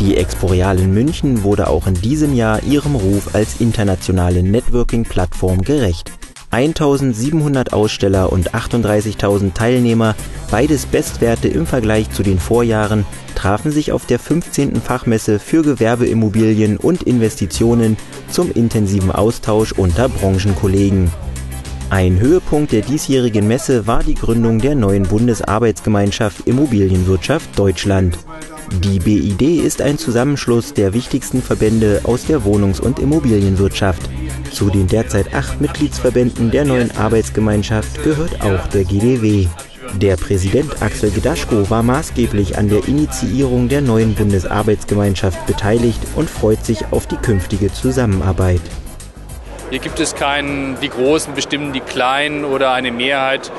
Die Exporeal in München wurde auch in diesem Jahr ihrem Ruf als internationale Networking-Plattform gerecht. 1700 Aussteller und 38.000 Teilnehmer, beides Bestwerte im Vergleich zu den Vorjahren, trafen sich auf der 15. Fachmesse für Gewerbeimmobilien und Investitionen zum intensiven Austausch unter Branchenkollegen. Ein Höhepunkt der diesjährigen Messe war die Gründung der neuen Bundesarbeitsgemeinschaft Immobilienwirtschaft Deutschland. Die BID ist ein Zusammenschluss der wichtigsten Verbände aus der Wohnungs- und Immobilienwirtschaft. Zu den derzeit acht Mitgliedsverbänden der neuen Arbeitsgemeinschaft gehört auch der GDW. Der Präsident Axel Gedaschko war maßgeblich an der Initiierung der neuen Bundesarbeitsgemeinschaft beteiligt und freut sich auf die künftige Zusammenarbeit. Hier gibt es keinen, die Großen bestimmen die Kleinen oder eine Mehrheit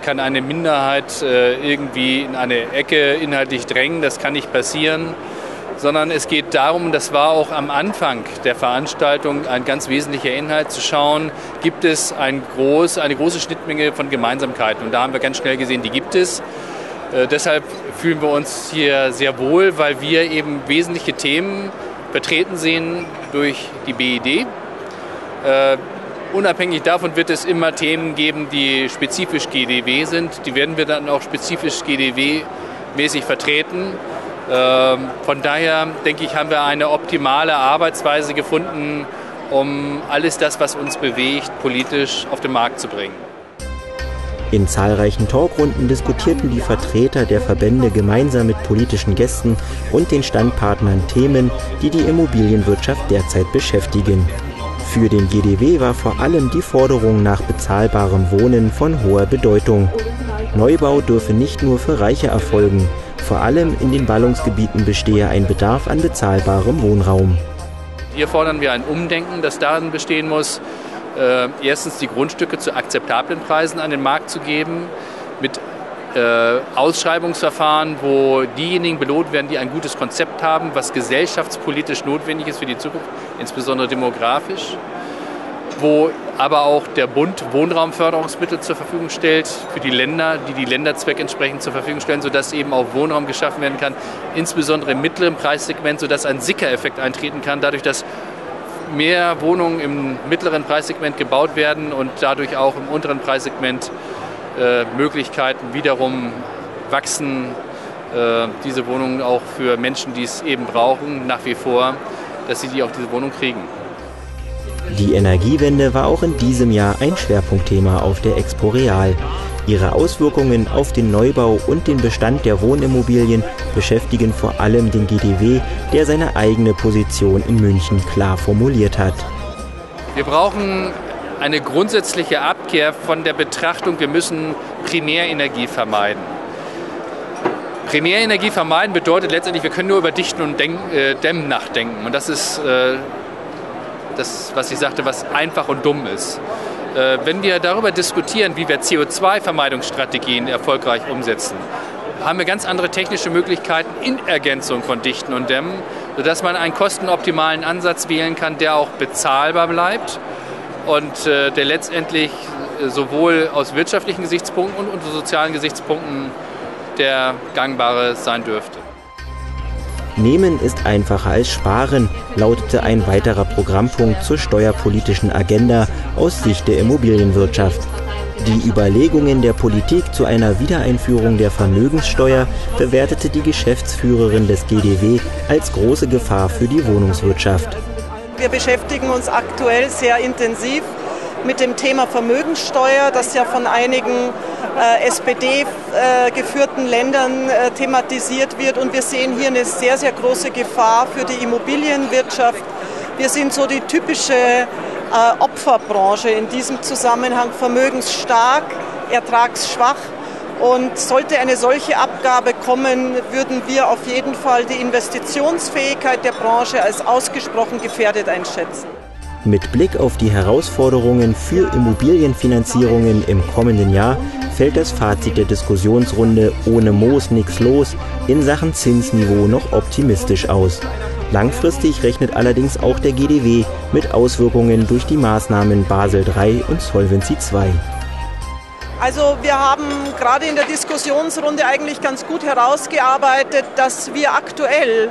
kann eine Minderheit äh, irgendwie in eine Ecke inhaltlich drängen. Das kann nicht passieren sondern es geht darum, das war auch am Anfang der Veranstaltung ein ganz wesentlicher Inhalt, zu schauen, gibt es ein groß, eine große Schnittmenge von Gemeinsamkeiten. Und da haben wir ganz schnell gesehen, die gibt es. Äh, deshalb fühlen wir uns hier sehr wohl, weil wir eben wesentliche Themen vertreten sehen durch die BID. Äh, unabhängig davon wird es immer Themen geben, die spezifisch GDW sind. Die werden wir dann auch spezifisch GDW-mäßig vertreten. Ähm, von daher denke ich, haben wir eine optimale Arbeitsweise gefunden, um alles das, was uns bewegt, politisch auf den Markt zu bringen. In zahlreichen Talkrunden diskutierten die Vertreter der Verbände gemeinsam mit politischen Gästen und den Standpartnern Themen, die die Immobilienwirtschaft derzeit beschäftigen. Für den GDW war vor allem die Forderung nach bezahlbarem Wohnen von hoher Bedeutung. Neubau dürfe nicht nur für Reiche erfolgen, vor allem in den Ballungsgebieten bestehe ein Bedarf an bezahlbarem Wohnraum. Hier fordern wir ein Umdenken, das darin bestehen muss, äh, erstens die Grundstücke zu akzeptablen Preisen an den Markt zu geben, mit äh, Ausschreibungsverfahren, wo diejenigen belohnt werden, die ein gutes Konzept haben, was gesellschaftspolitisch notwendig ist für die Zukunft, insbesondere demografisch wo aber auch der Bund Wohnraumförderungsmittel zur Verfügung stellt für die Länder, die die Länderzweck entsprechend zur Verfügung stellen, sodass eben auch Wohnraum geschaffen werden kann, insbesondere im mittleren Preissegment, sodass ein Sicker-Effekt eintreten kann, dadurch, dass mehr Wohnungen im mittleren Preissegment gebaut werden und dadurch auch im unteren Preissegment äh, Möglichkeiten wiederum wachsen, äh, diese Wohnungen auch für Menschen, die es eben brauchen, nach wie vor, dass sie die auch diese Wohnung kriegen. Die Energiewende war auch in diesem Jahr ein Schwerpunktthema auf der Expo Real. Ihre Auswirkungen auf den Neubau und den Bestand der Wohnimmobilien beschäftigen vor allem den GDW, der seine eigene Position in München klar formuliert hat. Wir brauchen eine grundsätzliche Abkehr von der Betrachtung, wir müssen Primärenergie vermeiden. Primärenergie vermeiden bedeutet letztendlich, wir können nur über Dichten und äh, Dämmen nachdenken. Und das ist äh, das, was ich sagte, was einfach und dumm ist. Äh, wenn wir darüber diskutieren, wie wir CO2-Vermeidungsstrategien erfolgreich umsetzen, haben wir ganz andere technische Möglichkeiten in Ergänzung von Dichten und Dämmen, sodass man einen kostenoptimalen Ansatz wählen kann, der auch bezahlbar bleibt und äh, der letztendlich sowohl aus wirtschaftlichen Gesichtspunkten und unter sozialen Gesichtspunkten der gangbare sein dürfte. Nehmen ist einfacher als Sparen, lautete ein weiterer Programmpunkt zur steuerpolitischen Agenda aus Sicht der Immobilienwirtschaft. Die Überlegungen der Politik zu einer Wiedereinführung der Vermögenssteuer bewertete die Geschäftsführerin des GDW als große Gefahr für die Wohnungswirtschaft. Wir beschäftigen uns aktuell sehr intensiv mit dem Thema Vermögenssteuer, das ja von einigen äh, SPD-geführten äh, Ländern äh, thematisiert wird. Und wir sehen hier eine sehr, sehr große Gefahr für die Immobilienwirtschaft. Wir sind so die typische äh, Opferbranche in diesem Zusammenhang, vermögensstark, ertragsschwach. Und sollte eine solche Abgabe kommen, würden wir auf jeden Fall die Investitionsfähigkeit der Branche als ausgesprochen gefährdet einschätzen. Mit Blick auf die Herausforderungen für Immobilienfinanzierungen im kommenden Jahr fällt das Fazit der Diskussionsrunde ohne Moos nix los in Sachen Zinsniveau noch optimistisch aus. Langfristig rechnet allerdings auch der GDW mit Auswirkungen durch die Maßnahmen Basel III und Solvency II. Also wir haben gerade in der Diskussionsrunde eigentlich ganz gut herausgearbeitet, dass wir aktuell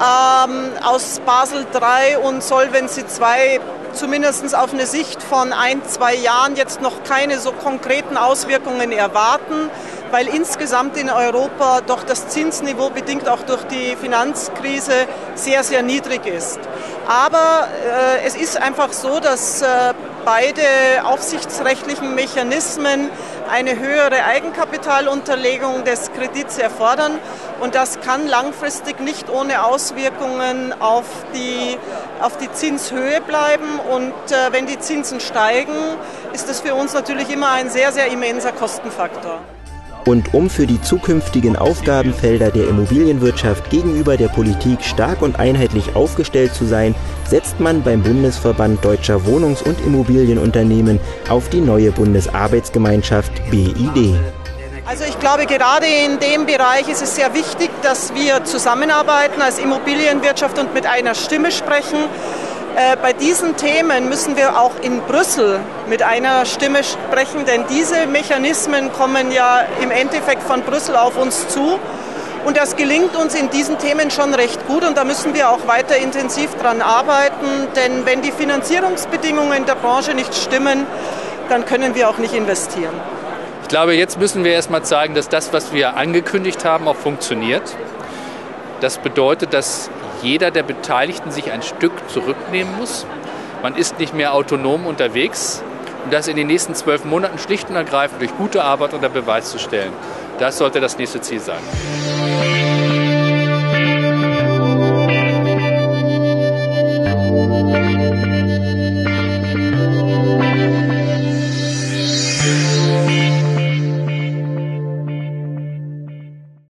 ähm, aus Basel III und Solvency II zumindest auf eine Sicht von ein, zwei Jahren jetzt noch keine so konkreten Auswirkungen erwarten, weil insgesamt in Europa doch das Zinsniveau bedingt auch durch die Finanzkrise sehr, sehr niedrig ist. Aber äh, es ist einfach so, dass äh, beide aufsichtsrechtlichen Mechanismen eine höhere Eigenkapitalunterlegung des Kredits erfordern. Und das kann langfristig nicht ohne Auswirkungen auf die, auf die Zinshöhe bleiben. Und äh, wenn die Zinsen steigen, ist das für uns natürlich immer ein sehr, sehr immenser Kostenfaktor. Und um für die zukünftigen Aufgabenfelder der Immobilienwirtschaft gegenüber der Politik stark und einheitlich aufgestellt zu sein, setzt man beim Bundesverband Deutscher Wohnungs- und Immobilienunternehmen auf die neue Bundesarbeitsgemeinschaft BID. Also ich glaube, gerade in dem Bereich ist es sehr wichtig, dass wir zusammenarbeiten als Immobilienwirtschaft und mit einer Stimme sprechen. Äh, bei diesen Themen müssen wir auch in Brüssel mit einer Stimme sprechen, denn diese Mechanismen kommen ja im Endeffekt von Brüssel auf uns zu. Und das gelingt uns in diesen Themen schon recht gut und da müssen wir auch weiter intensiv dran arbeiten, denn wenn die Finanzierungsbedingungen der Branche nicht stimmen, dann können wir auch nicht investieren. Ich glaube, jetzt müssen wir erst mal zeigen, dass das, was wir angekündigt haben, auch funktioniert. Das bedeutet, dass jeder der Beteiligten sich ein Stück zurücknehmen muss. Man ist nicht mehr autonom unterwegs und das in den nächsten zwölf Monaten schlicht und ergreifend durch gute Arbeit unter Beweis zu stellen. Das sollte das nächste Ziel sein.